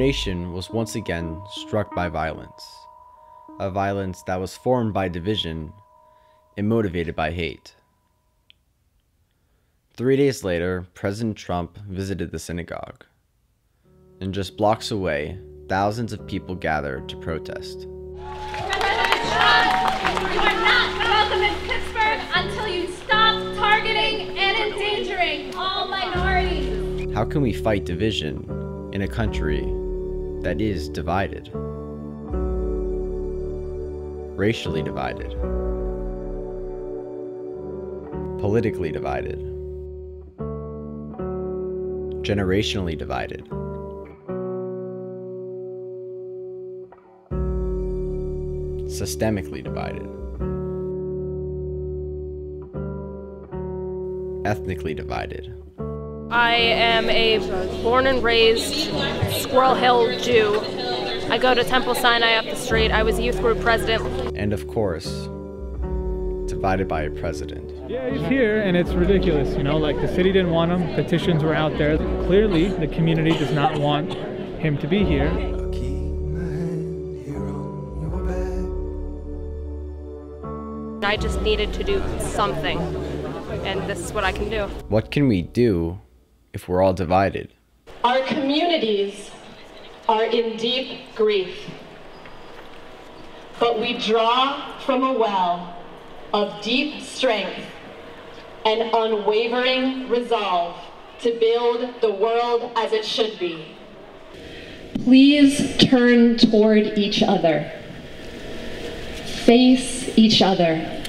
nation was once again struck by violence. A violence that was formed by division and motivated by hate. Three days later, President Trump visited the synagogue. And just blocks away, thousands of people gathered to protest. President Trump, you are not welcome in Pittsburgh until you stop targeting and endangering all minorities. How can we fight division in a country that is divided? Racially divided. Politically divided. Generationally divided. Systemically divided. Ethnically divided. I am a born and raised Squirrel Hill Jew. I go to Temple Sinai up the street. I was a youth group president. And of course, divided by a president. Yeah, he's here, and it's ridiculous. You know, like the city didn't want him. Petitions were out there. Clearly, the community does not want him to be here. I just needed to do something, and this is what I can do. What can we do if we're all divided? Our communities are in deep grief, but we draw from a well of deep strength and unwavering resolve to build the world as it should be. Please turn toward each other. Face each other.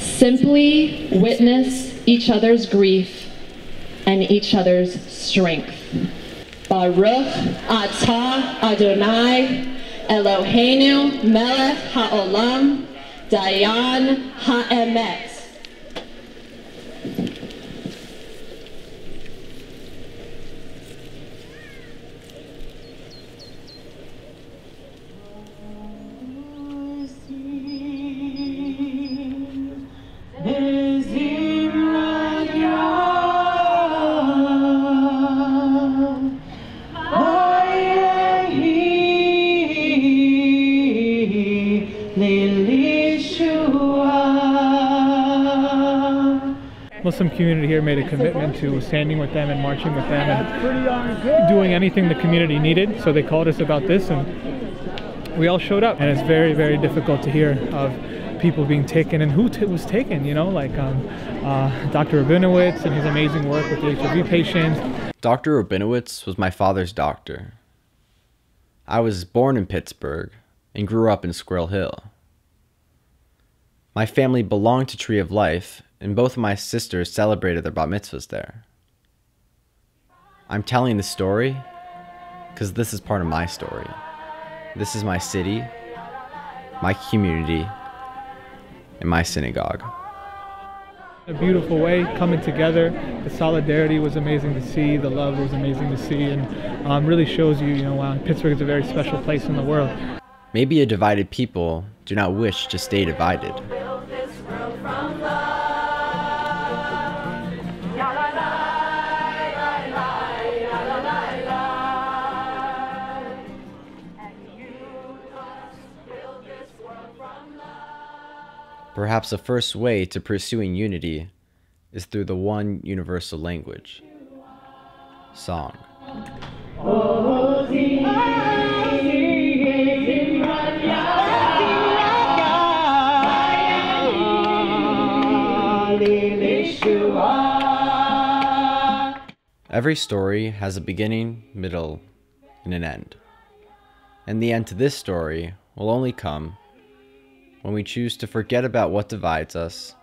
Simply witness each other's grief and each other's strength. Baruch atah Adonai Eloheinu melech haolam dayan ha'emet. Muslim community here made a commitment to standing with them and marching with them and doing anything the community needed. So they called us about this and we all showed up. And it's very, very difficult to hear of people being taken and who was taken, you know, like um, uh, Dr. Rabinowitz and his amazing work with the HIV patients. Dr. Rabinowitz was my father's doctor. I was born in Pittsburgh and grew up in Squirrel Hill. My family belonged to Tree of Life, and both of my sisters celebrated their bat mitzvahs there. I'm telling this story because this is part of my story. This is my city, my community, and my synagogue. A beautiful way coming together. The solidarity was amazing to see. The love was amazing to see, and um, really shows you, you know, wow, Pittsburgh is a very special place in the world. Maybe a divided people do not wish to stay divided. Perhaps the first way to pursuing unity is through the one universal language song. Every story has a beginning, middle, and an end. And the end to this story will only come when we choose to forget about what divides us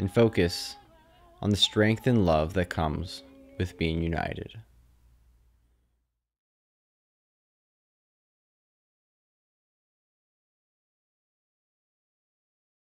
and focus on the strength and love that comes with being united.